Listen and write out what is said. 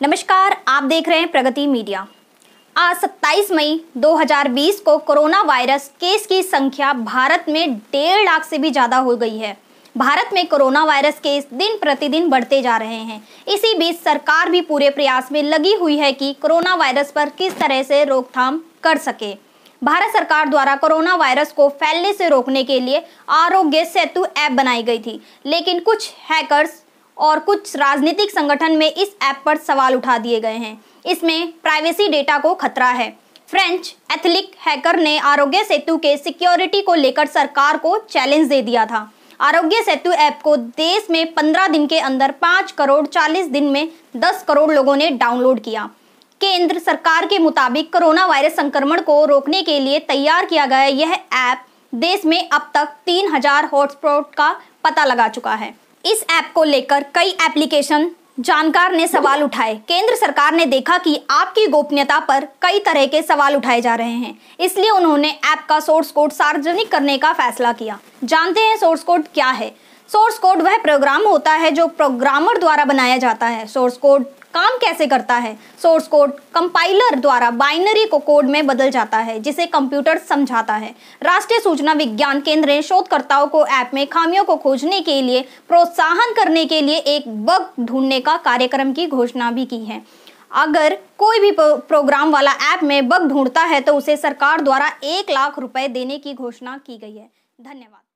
नमस्कार, आप देख रहे हैं प्रगति मीडिया। आज 27 मई 2020 को कोरोना वायरस केस की संख्या भारत में डेढ़ लाख से भी ज़्यादा हो गई है। भारत में कोरोना वायरस केस दिन प्रतिदिन बढ़ते जा रहे हैं। इसी बीच सरकार भी पूरे प्रयास में लगी हुई है कि कोरोना वायरस पर किस तरह से रोकथाम कर सके। भारत सरकार द्वारा कोरोना वायरस को फैलने से रोकने के लिए आरोग्य सेतु ऐप बनाई गई थी, लेकिन कुछ हैकर्स और कुछ राजनीतिक संगठन में इस ऐप पर सवाल उठा दिए गए हैं। इसमें प्राइवेसी डेटा को खतरा है। फ्रेंच एथलिक हैकर ने आरोग्य सेतु के सिक्योरिटी को लेकर सरकार को चैलेंज दे दिया था। आरोग्य सेतु ऐप को देश में 15 दिन के अंदर 5 करोड़ 40 दिन में 10 करोड़ लोगों ने डाउनलोड किया। केंद्र सरकार के मुताबिक कोरोना वायरस संक्रमण को रोकने के लिए तैयार किया गया यह ऐप देश में अब तक 3000 हॉटस्पॉट का पता लगा चुका है। इस ऐप को लेकर कई एप्लीकेशन जानकार ने सवाल उठाए। केंद्र सरकार ने देखा कि आपकी गोपनीयता पर कई तरह के सवाल उठाए जा रहे हैं। इसलिए उन्होंने ऐप का सोर्स कोड सार्वजनिक करने का फैसला किया। जानते हैं सोर्स कोड क्या है? सोर्स कोड वह प्रोग्राम होता है जो प्रोग्रामर द्वारा बनाया जाता है। सोर्स कोड काम कैसे करता है? सोर्स कोड कंपाइलर द्वारा बाइनरी को कोड में बदल जाता है, जिसे कंप्यूटर समझाता है। राष्ट्रीय सूचना विज्ञान केंद्र ने शोधकर्ताओं को ऐप में खामियों को खोजने के लिए, प्रोत्साहन करने के लिए एक बग ढूँढने का कार्यक्रम की घोषणा भी की है। अगर कोई भी प्रोग्राम वाला ऐप में बग ढूंढता है तो उसे सरकार द्वारा एक लाख रुपए देने की घोषणा की गई है। धन्यवाद।